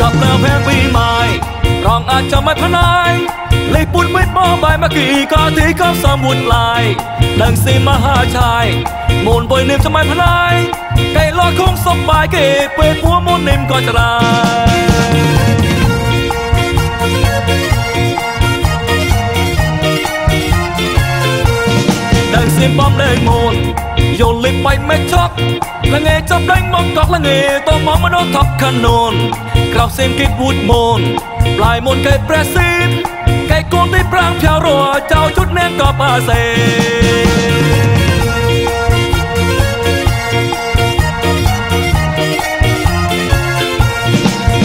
ចាប់លើផែងពីម៉ាយរងអាចចាំមិនផ្នែកលេខពុនមិនបបាយមកគីក៏ទីក៏សំវុនឡាយដឹងស៊ីមហាឆាយមូនបុយនឹមចាំមិនផ្នែកកែលខងសុំបាយគេពេលពួមូននឹមក៏ច្រាយសៀមបំលេងមូន យល់លេបបៃមេចប់លងេចាប់ដេញមកកក់លងេតមកមកដល់ថប់ខានូនក្រោសសៀមគេពូចមូនប្លាយមូនគេប្រេស៊ីនកែកូនទីប្រាំងផ្ ಯಾವ រចៅជុតនាងក៏បាសេ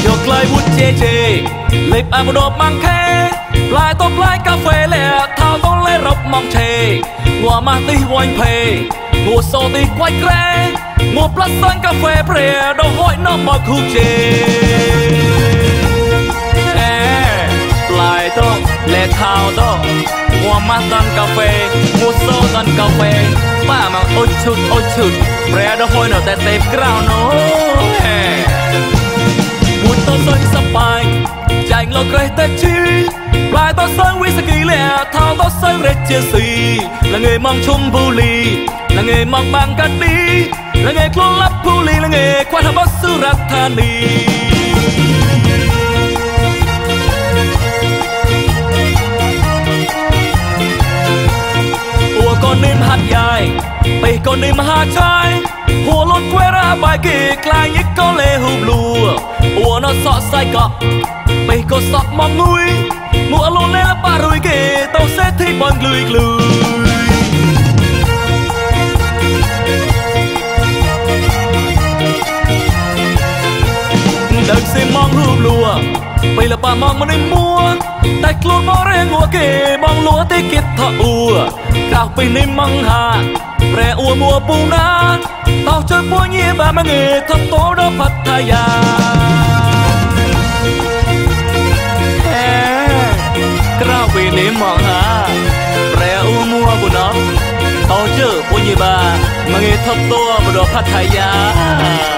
យកក្លាយវុតជេជេលេបអាមដបម៉ាំងខេផ្លាយតផ្លាយកាហ្វេលែថោតលេរប់ម៉ងឆេ ងួម៉ាស់ទីវ៉ៃភេងួសោទីខ្វាច់ក្រែងួផ្លាត់សាញ់កាហ្វេព្រែដោះហួយនាំមកគូជេអេផ្លាយតោលេខោតោងួម៉ាស់ដាន់កាហ្វេងួសោដាន់កាហ្វេប៉ាមកអ៊ុចឈុតអ៊ុចឈុតព្រែដោះហួយនៅតែទេក្រៅណូហេងួតោសុញសបា យចែងលោកក្រេះតែឈីផ្លែតសើញវីស្គីលាថោតសើញរេជាស៊ីលងេម៉ងឈុំប៊ូលីលងេម៉ងបាំងកាឌីលងេក្លូឡាប់ពូលីលងេខ្វាត់ហបសុរដ្ឋានីអួកូននេះមហាត់យាយពេ លកូននេះមហាចាយហួលត់គួយរ៉ាបាយគេខ្លាញ់យិកកូលេហ៊ូប្លូអួណសក់សៃកក់ពេលក៏សក់មកងុយមួលូលេប៉ារុយគេតោសេធីបងក្លុយក្លុយដឹកសេមករូបលួពេលលប៉ាមកមិនមួតែខ្លួនមករេងัวគេបងលួទេគិតថាអ៊ូក្រៅពីនេះមកហាប្រែអ៊ូមួពូណាតោជួយពួញបាមងេថំតោដល់ផតយា តោជើពួញបាមងេថំតោបដល់ផតយា